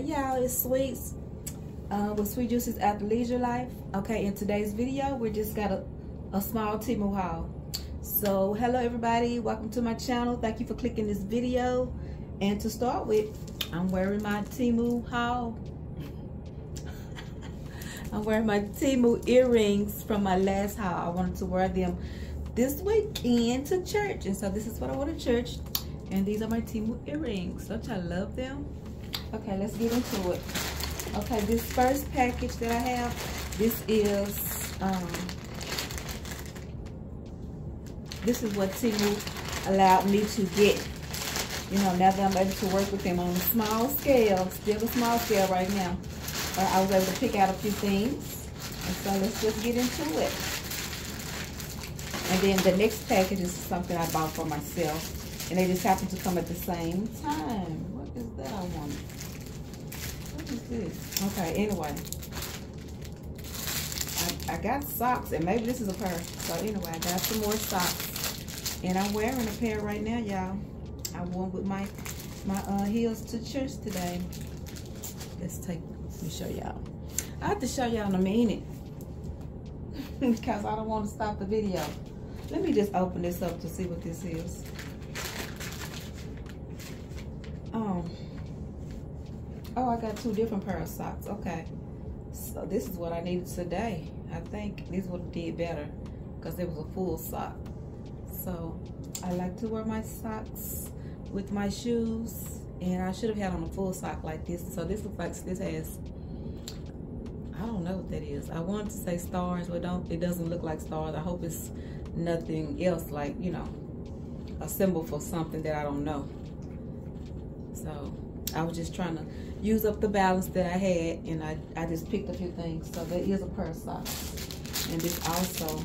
Hey y'all, it's Sweets uh, with Sweet Juices Athleisure Life. Okay, in today's video, we just got a, a small Temu haul. So, hello everybody, welcome to my channel. Thank you for clicking this video. And to start with, I'm wearing my Temu haul. I'm wearing my Temu earrings from my last haul. I wanted to wear them this weekend to church. And so this is what I wore to church. And these are my Temu earrings. Don't y'all love them? Okay, let's get into it. Okay, this first package that I have, this is, um, this is what Temu allowed me to get. You know, now that I'm able to work with them on a small scale, still a small scale right now, uh, I was able to pick out a few things. And so let's just get into it. And then the next package is something I bought for myself. And they just happen to come at the same time. What is that I? Is this? Okay, anyway. I, I got socks, and maybe this is a pair. So anyway, I got some more socks. And I'm wearing a pair right now, y'all. I wore with my my uh, heels to church today. Let's take, let me show y'all. I have to show y'all in a minute. because I don't want to stop the video. Let me just open this up to see what this is. Um, oh, I got two different pair of socks. Okay. So this is what I needed today. I think this would have did better because it was a full sock. So I like to wear my socks with my shoes and I should have had on a full sock like this. So this looks like this has, I don't know what that is. I wanted to say stars, but don't. it doesn't look like stars. I hope it's nothing else like, you know, a symbol for something that I don't know. So I was just trying to use up the balance that I had and I, I just picked a few things. So there is a pair of socks. And this also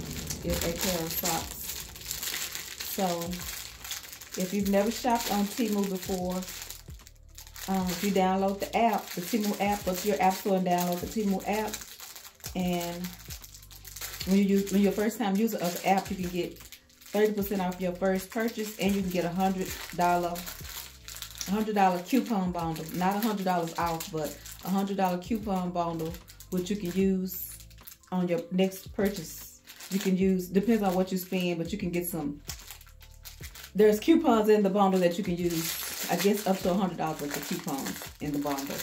is a pair of socks. So if you've never shopped on Temu before, um, if you download the app, the Temu app, go to your app store and download the Temu app. And when you use when you're first time user of the app, you can get 30% off your first purchase and you can get a hundred dollar $100 coupon bundle. Not $100 off, but a $100 coupon bundle, which you can use on your next purchase. You can use, depends on what you spend, but you can get some. There's coupons in the bundle that you can use, I guess up to $100 worth of coupons in the bundle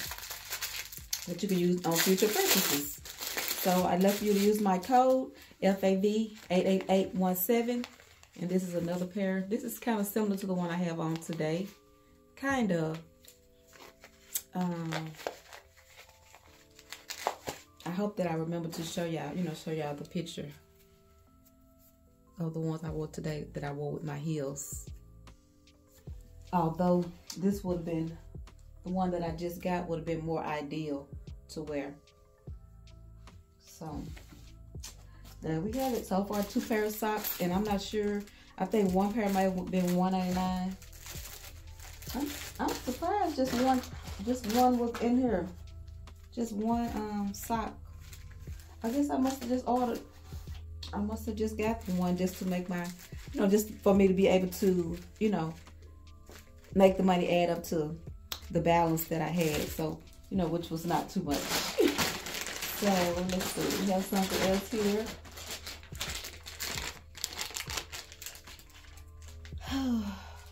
that you can use on future purchases. So I'd love for you to use my code, FAV88817. And this is another pair. This is kind of similar to the one I have on today kind of um, I hope that I remember to show y'all, you know, show y'all the picture of the ones I wore today that I wore with my heels. Although this would have been, the one that I just got would have been more ideal to wear. So, there we have it. So far, two pair of socks, and I'm not sure, I think one pair might have been 199 I'm, I'm surprised just one just one was in here. Just one um sock. I guess I must have just ordered I must have just got one just to make my you know, just for me to be able to, you know, make the money add up to the balance that I had. So, you know, which was not too much. so let's see. We have something else here.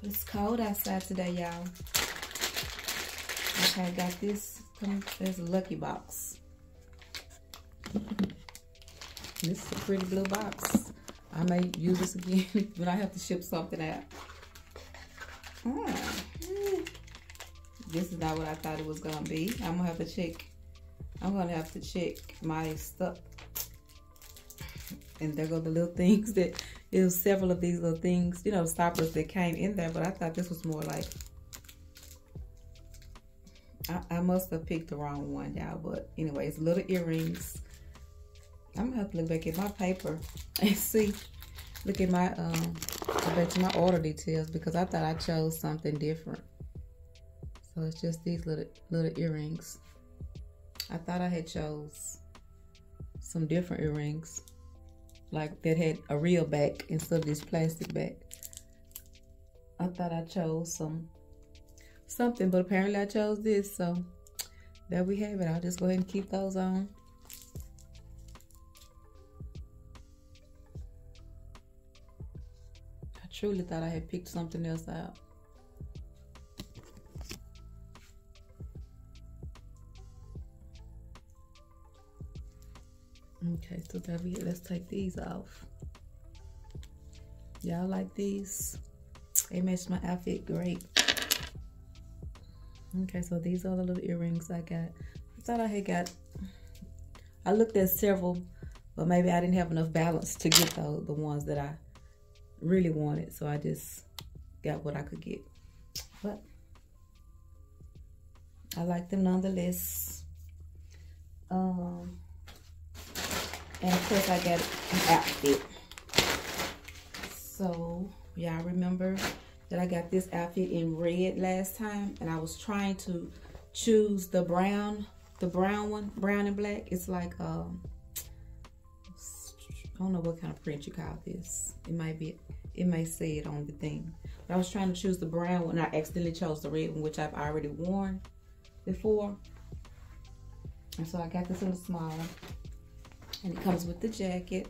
It's cold outside today, y'all. Okay, I got this. A lucky box. this is a pretty blue box. I may use this again when I have to ship something out. Hmm. This is not what I thought it was gonna be. I'm gonna have to check. I'm gonna have to check my stuff. And there go the little things that it was several of these little things, you know, stoppers that came in there, but I thought this was more like, I, I must have picked the wrong one, y'all, but anyways, little earrings. I'm gonna have to look back at my paper and see, look at my, um, back to my order details because I thought I chose something different. So it's just these little, little earrings. I thought I had chose some different earrings like that had a real back instead of this plastic back. I thought I chose some something, but apparently I chose this. So there we have it. I'll just go ahead and keep those on. I truly thought I had picked something else out. Okay, so we Let's take these off. Y'all like these? They match my outfit great. Okay, so these are the little earrings I got. I thought I had got, I looked at several, but maybe I didn't have enough balance to get the, the ones that I really wanted. So I just got what I could get. But I like them nonetheless. Um, and of course I got an outfit. So y'all remember that I got this outfit in red last time and I was trying to choose the brown the brown one brown and black. It's like um I don't know what kind of print you call this. It might be it may say it on the thing. But I was trying to choose the brown one. I accidentally chose the red one which I've already worn before. And so I got this in the small and it comes with the jacket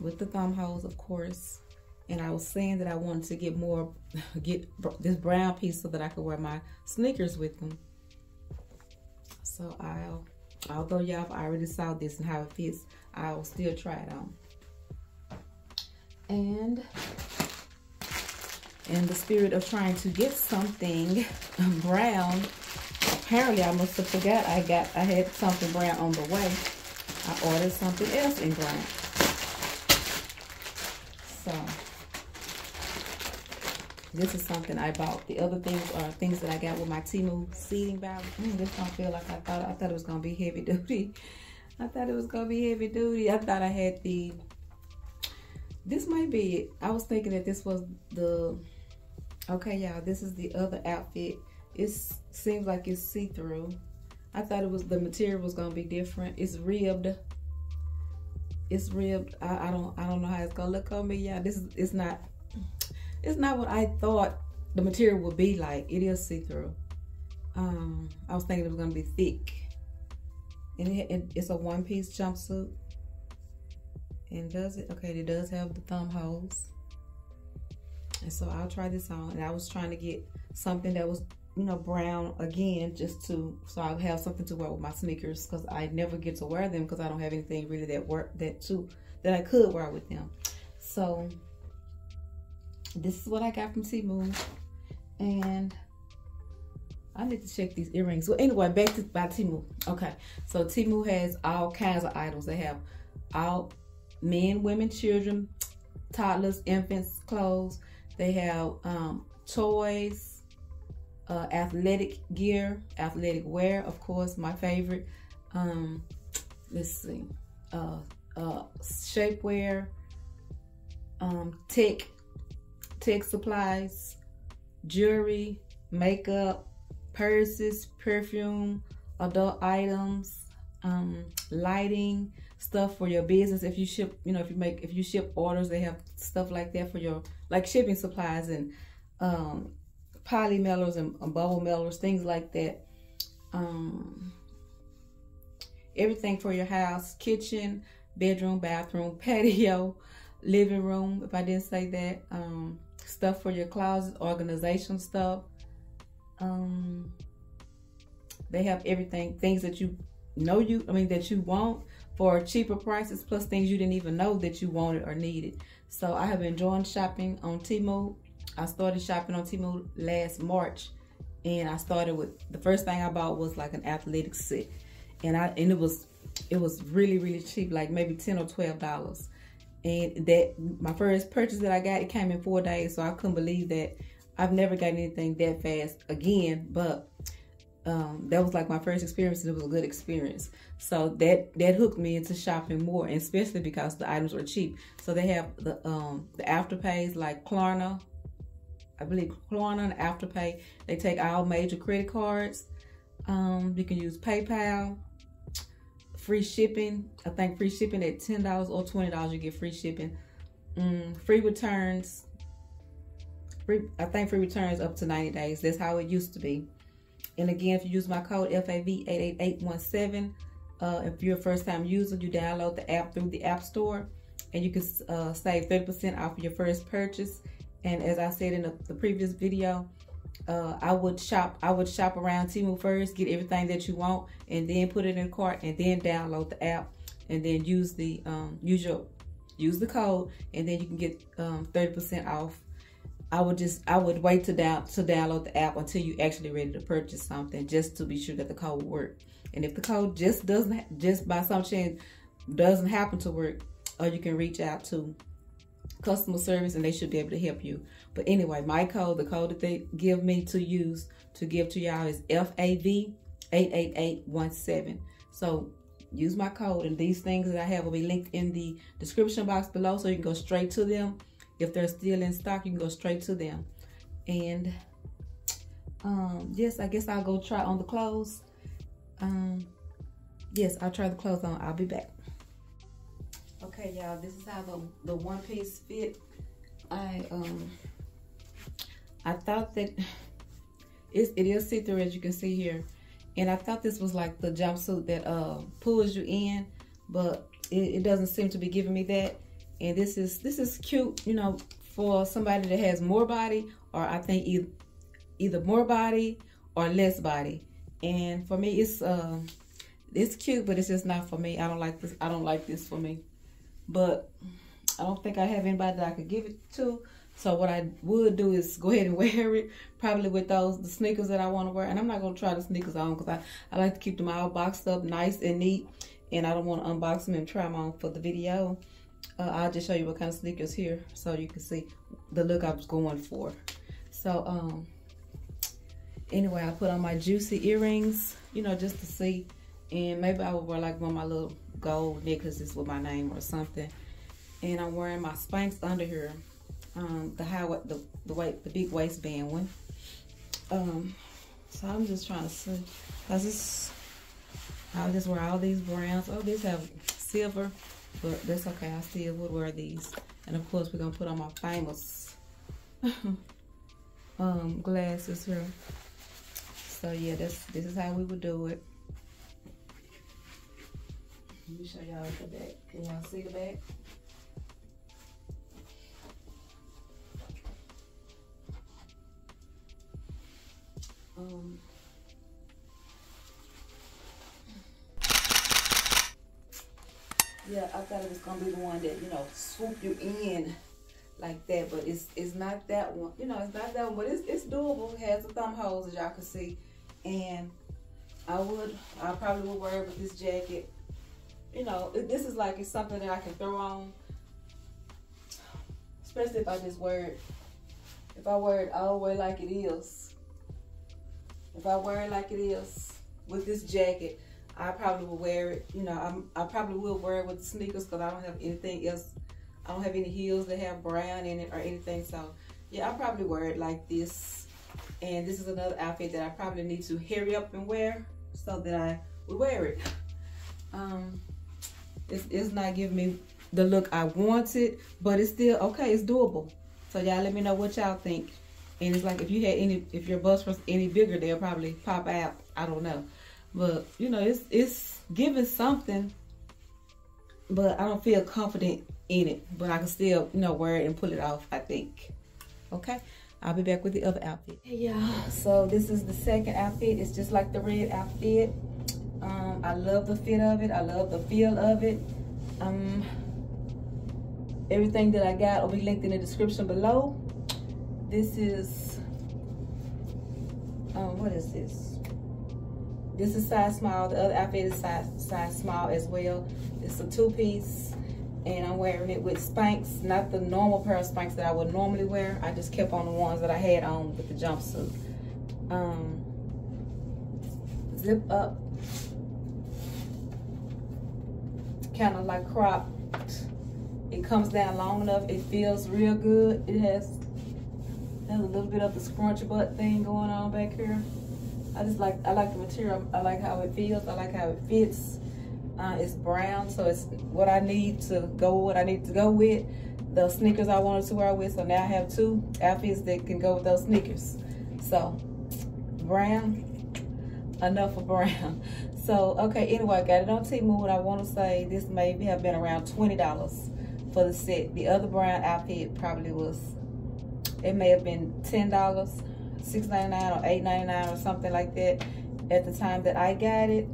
with the thumb holes, of course. And I was saying that I wanted to get more, get this brown piece so that I could wear my sneakers with them. So I'll, although y'all I already saw this and how it fits, I'll still try it on. And in the spirit of trying to get something brown, apparently I must have forgot I got, I had something brown on the way. I ordered something else in brown. So this is something I bought. The other things are things that I got with my Temu seating bag. Mm, this don't feel like I thought. I thought it was gonna be heavy duty. I thought it was gonna be heavy duty. I thought I had the. This might be it. I was thinking that this was the. Okay, y'all. This is the other outfit. It seems like it's see through. I thought it was the material was gonna be different. It's ribbed it's ribbed. I, I don't I don't know how it's gonna look on me. Yeah, this is it's not it's not what I thought the material would be like. It is see-through. Um, I was thinking it was gonna be thick. And it, it, it's a one-piece jumpsuit. And does it? Okay, it does have the thumb holes. And so I'll try this on. And I was trying to get something that was you know, brown again, just to, so I'll have something to wear with my sneakers because I never get to wear them because I don't have anything really that work, that too, that I could wear with them. So this is what I got from Temu. And I need to check these earrings. Well, anyway, back to by Temu. Okay, so Temu has all kinds of items. They have all men, women, children, toddlers, infants, clothes. They have um, toys, uh, athletic gear, athletic wear, of course, my favorite. Um, let's see, uh, uh, shapewear, um, tech, tech supplies, jewelry, makeup, purses, perfume, adult items, um, lighting, stuff for your business. If you ship, you know, if you make, if you ship orders, they have stuff like that for your, like shipping supplies and um, poly mailers and bubble mailers, things like that. Um, everything for your house, kitchen, bedroom, bathroom, patio, living room, if I didn't say that. Um, stuff for your closet, organization stuff. Um, they have everything, things that you know you, I mean, that you want for cheaper prices, plus things you didn't even know that you wanted or needed. So I have enjoyed shopping on Temu. I started shopping on Temu last March, and I started with the first thing I bought was like an athletic set, and I and it was it was really really cheap, like maybe ten or twelve dollars. And that my first purchase that I got, it came in four days, so I couldn't believe that. I've never got anything that fast again, but um, that was like my first experience and it was a good experience. So that that hooked me into shopping more, especially because the items were cheap. So they have the um, the afterpays like Klarna, I believe Klarna and Afterpay. They take all major credit cards. Um, you can use PayPal. Free shipping. I think free shipping at ten dollars or twenty dollars you get free shipping. Mm, free returns. free, I think free returns up to 90 days. That's how it used to be. And again, if you use my code FAV88817, uh, if you're a first time user, you download the app through the App Store and you can uh, save 30% off your first purchase. And as I said in the, the previous video, uh, I would shop. I would shop around Temu first, get everything that you want, and then put it in the cart, and then download the app, and then use the um, use your use the code, and then you can get um, 30% off. I would just I would wait to down to download the app until you actually ready to purchase something, just to be sure that the code work. And if the code just doesn't just by some chance doesn't happen to work, or you can reach out to customer service and they should be able to help you. But anyway, my code, the code that they give me to use to give to y'all is FAV88817. So use my code and these things that I have will be linked in the description box below so you can go straight to them. If they're still in stock, you can go straight to them. And um, yes, I guess I'll go try on the clothes. Um, yes, I'll try the clothes on. I'll be back. Okay, y'all, this is how the, the one piece fit. I um I thought that it's, it is see-through as you can see here. And I thought this was like the jumpsuit that uh pulls you in, but it, it doesn't seem to be giving me that. And this is this is cute, you know, for somebody that has more body or I think either either more body or less body. And for me it's uh it's cute, but it's just not for me. I don't like this. I don't like this for me but I don't think I have anybody that I could give it to. So what I would do is go ahead and wear it, probably with those the sneakers that I want to wear. And I'm not gonna try the sneakers on because I, I like to keep them all boxed up, nice and neat. And I don't want to unbox them and try them on for the video. Uh, I'll just show you what kind of sneakers here so you can see the look I was going for. So um, anyway, I put on my juicy earrings, you know, just to see. And maybe I would wear like one of my little gold necklaces with my name or something. And I'm wearing my Spanx under here. Um, the high, the the weight, the big waistband one. Um, so I'm just trying to see, cause this, I'll just wear all these browns. Oh, these have silver, but that's okay. I still would wear these. And of course, we're gonna put on my famous um, glasses here. So yeah, this this is how we would do it. Let me show y'all the back. Can y'all see the back? Um, yeah, I thought it was gonna be the one that you know swoop you in like that, but it's it's not that one. You know, it's not that one, but it's it's doable. It has the thumb holes as y'all can see, and I would I probably would wear it with this jacket you know, this is like it's something that I can throw on, especially if I just wear it. If I wear it all the way like it is, if I wear it like it is with this jacket, I probably will wear it. You know, I'm, I probably will wear it with sneakers because I don't have anything else. I don't have any heels that have brown in it or anything. So, yeah, I probably wear it like this. And this is another outfit that I probably need to hurry up and wear so that I will wear it. Um, it's, it's not giving me the look I wanted, but it's still okay. It's doable. So y'all let me know what y'all think. And it's like if you had any, if your bust was any bigger, they'll probably pop out. I don't know, but you know, it's it's giving something. But I don't feel confident in it. But I can still, you know, wear it and pull it off. I think. Okay. I'll be back with the other outfit. Hey y'all, so this is the second outfit. It's just like the red outfit. Um, I love the fit of it. I love the feel of it. Um, everything that I got will be linked in the description below. This is, um, what is this? This is size small. The other outfit is size, size small as well. It's a two-piece and I'm wearing it with Spanx, not the normal pair of Spanx that I would normally wear. I just kept on the ones that I had on with the jumpsuit. Um, zip up kind of like cropped. It comes down long enough. It feels real good. It has, has a little bit of the scrunch butt thing going on back here. I just like, I like the material. I like how it feels. I like how it fits. Uh, it's brown, so it's what I need to go what I need to go with. the sneakers I wanted to wear with. So now I have two outfits that can go with those sneakers. So brown, enough of brown. So, okay, anyway, I got it on Temu, and I want to say this maybe have been around $20 for the set. The other brown outfit probably was, it may have been $10, $6.99 or $8.99 or something like that at the time that I got it.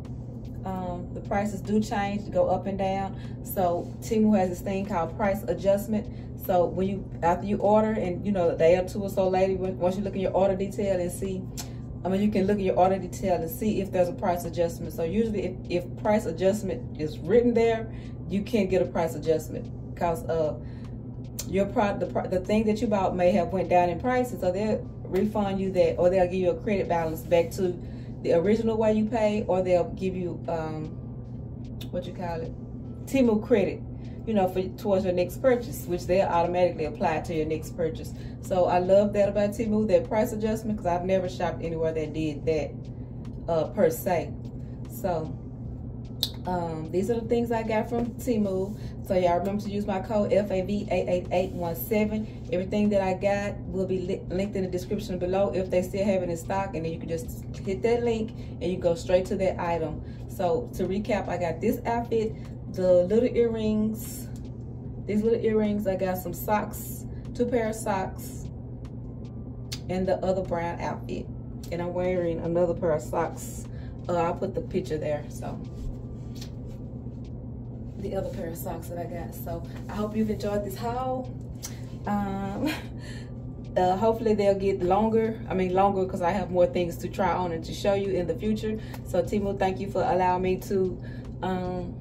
Um, the prices do change, go up and down. So Temu has this thing called price adjustment. So when you, after you order and you know, a day or two or so later, once you look in your order detail and see I mean, you can look at your order detail and see if there's a price adjustment. So usually if, if price adjustment is written there, you can't get a price adjustment because uh, your product, the, the thing that you bought may have went down in prices. So they'll refund you that or they'll give you a credit balance back to the original way you pay or they'll give you, um, what you call it, Temu credit you know, for towards your next purchase, which they'll automatically apply to your next purchase. So I love that about Temu, that price adjustment, because I've never shopped anywhere that did that uh, per se. So um, these are the things I got from Temu. So y'all remember to use my code FAV88817. Everything that I got will be li linked in the description below if they still have it in stock. And then you can just hit that link and you go straight to that item. So to recap, I got this outfit, the little earrings, these little earrings. I got some socks, two pair of socks, and the other brown outfit. And I'm wearing another pair of socks. Uh, I'll put the picture there, so. The other pair of socks that I got. So I hope you've enjoyed this haul. Um, uh, hopefully they'll get longer. I mean longer because I have more things to try on and to show you in the future. So Temu, thank you for allowing me to um,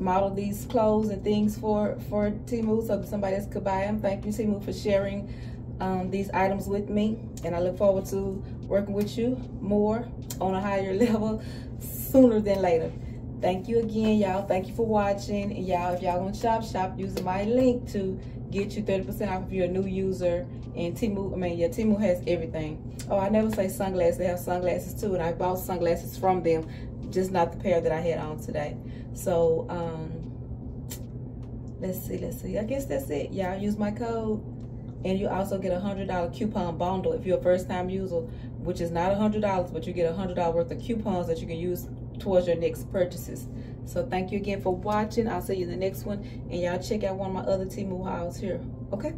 model these clothes and things for for Temu so somebody else could buy them. Thank you Temu for sharing um, these items with me and I look forward to working with you more on a higher level sooner than later. Thank you again, y'all. Thank you for watching. And y'all, if y'all want to shop, shop using my link to get you 30% off if you're a new user. And Temu, I mean, yeah, Temu has everything. Oh, I never say sunglasses. They have sunglasses too. And I bought sunglasses from them, just not the pair that I had on today. So, um, let's see, let's see. I guess that's it. Y'all use my code. And you also get a $100 coupon bundle if you're a first time user, which is not a $100, but you get a $100 worth of coupons that you can use towards your next purchases. So thank you again for watching. I'll see you in the next one. And y'all check out one of my other Temu hauls here. Okay?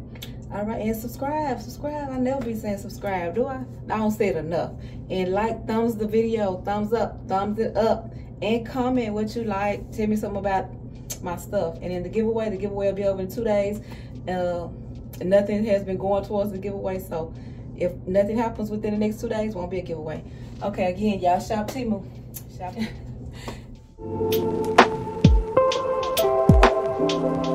All right, and subscribe, subscribe. I never be saying subscribe, do I? I don't say it enough. And like, thumbs the video, thumbs up, thumbs it up, and comment what you like. Tell me something about my stuff. And then the giveaway, the giveaway will be over in two days. Uh, nothing has been going towards the giveaway, so if nothing happens within the next two days, won't be a giveaway. Okay, again, y'all shop Temu. Shop.